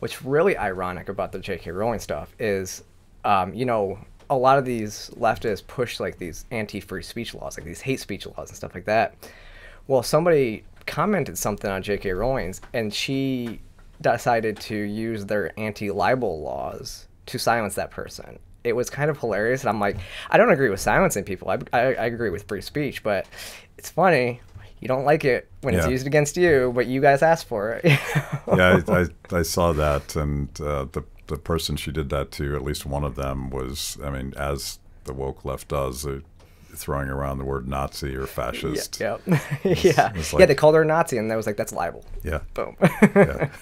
what's really ironic about the J.K. Rowling stuff is, um, you know, a lot of these leftists push like these anti-free speech laws, like these hate speech laws and stuff like that. Well, somebody commented something on J.K. Rowling's, and she decided to use their anti-libel laws to silence that person. It was kind of hilarious, and I'm like, I don't agree with silencing people. I, I, I agree with free speech, but it's funny. You don't like it when it's used against you, but you guys asked for it. yeah, I, I, I saw that, and uh, the the person she did that to, at least one of them was, I mean, as the woke left does, they're throwing around the word Nazi or fascist. Yeah, yeah, yeah. it's yeah. like- They called her a Nazi, and I was like, "That's libel." Yeah. Boom. Yeah.